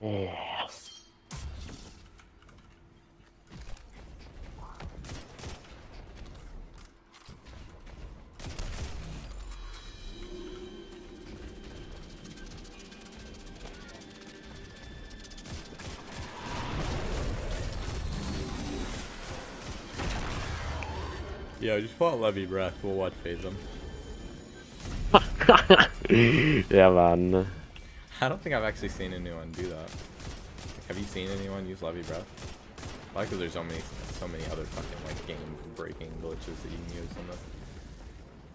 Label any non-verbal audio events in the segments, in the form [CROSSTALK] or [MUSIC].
Yeah. Yeah, just out Levi Breath. We'll watch phase [LAUGHS] him. yeah, man. I don't think I've actually seen anyone do that. Have you seen anyone use Levi Breath? Why? Because there's so many, so many other fucking like game-breaking glitches that you can use on this.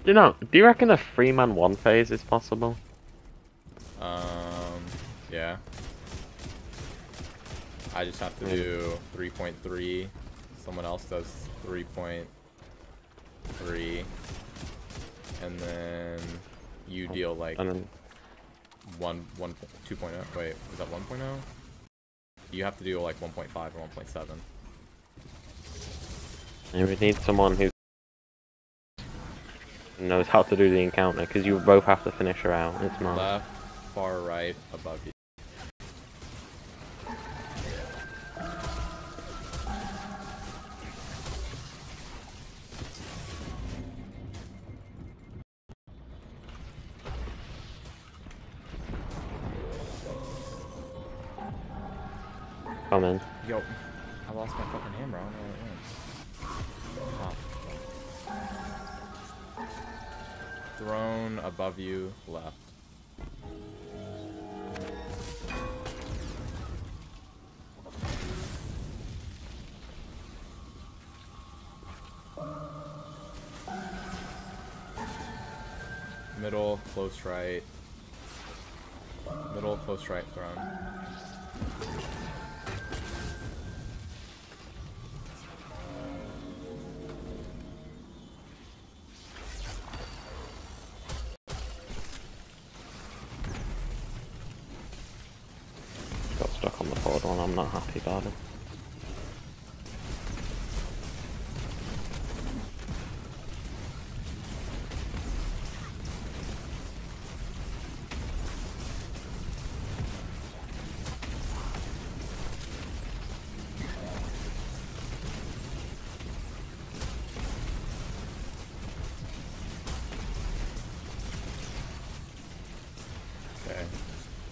You know, do you reckon a three man one phase is possible? Um, yeah. I just have to do 3.3. Someone else does 3.3. And then you deal like One, one, 2.0. Wait, was that 1.0? You have to do like 1.5 or 1.7. and we need someone who knows how to do the encounter, because you both have to finish her out. It's not. Left, far right, above you. Come in. Yo, I lost my fucking hammer. I don't know where it went. Ah. Throne above you, left. Middle, close right. Middle, close right, throne. I'm not happy about it.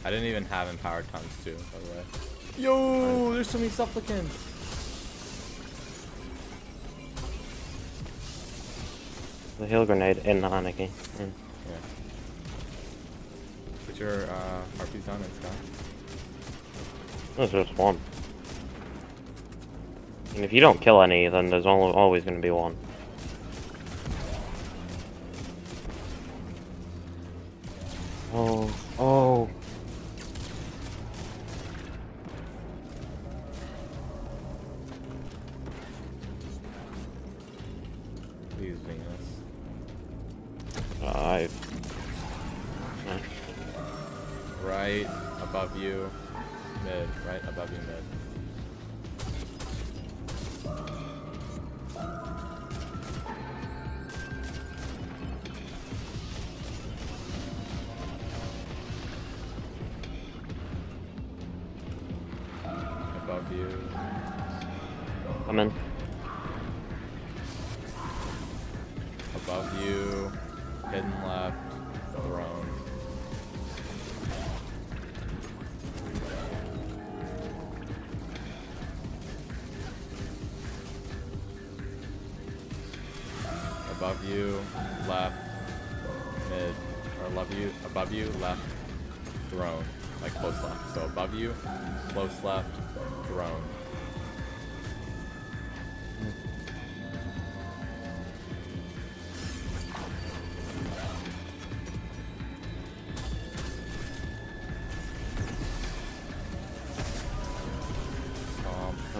I didn't even have empowered times too, by the way. Yo, there's so many supplicants. The heal grenade in the Anarchy. Mm. Yeah. Put your uh, harpies on and stuff. There's just one. And if you don't kill any, then there's al always going to be one. I. Right above you. Mid. Right above you, mid. Above you. Come in. Above you. Hidden left. Throne. Above you, left, mid, or above you, above you, left, throne, like close left. So above you, close left, throne. Hmm.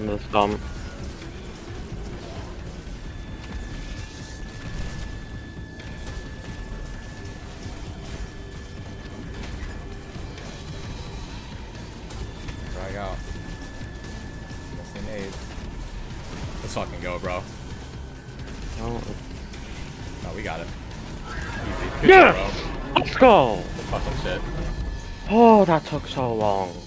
The stomp. Drag out. Missing. Let's fucking go, bro. Oh, No, we got it. Easy. Good Yeah! job, bro. let's go! Fucking shit. Oh, that took so long.